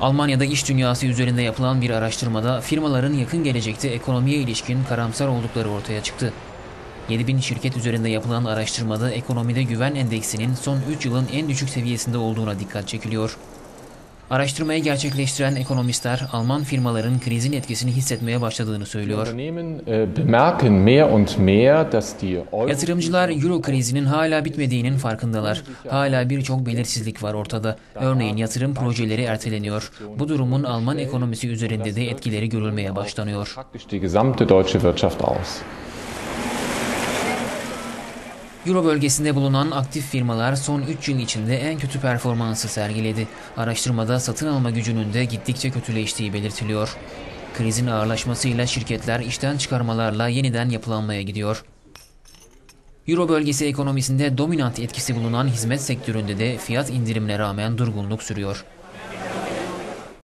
Almanya'da iş dünyası üzerinde yapılan bir araştırmada firmaların yakın gelecekte ekonomiye ilişkin karamsar oldukları ortaya çıktı. 7000 şirket üzerinde yapılan araştırmada ekonomide güven endeksinin son 3 yılın en düşük seviyesinde olduğuna dikkat çekiliyor. Araştırmayı gerçekleştiren ekonomistler Alman firmaların krizin etkisini hissetmeye başladığını söylüyor. Äh, Yatırımcılar Euro krizinin hala bitmediğinin farkındalar. Hala birçok belirsizlik var ortada. Örneğin yatırım projeleri erteleniyor. Bu durumun Alman ekonomisi üzerinde de etkileri görülmeye başlanıyor. Euro bölgesinde bulunan aktif firmalar son 3 yıl içinde en kötü performansı sergiledi. Araştırmada satın alma gücünün de gittikçe kötüleştiği belirtiliyor. Krizin ağırlaşmasıyla şirketler işten çıkarmalarla yeniden yapılanmaya gidiyor. Euro bölgesi ekonomisinde dominant etkisi bulunan hizmet sektöründe de fiyat indirimine rağmen durgunluk sürüyor.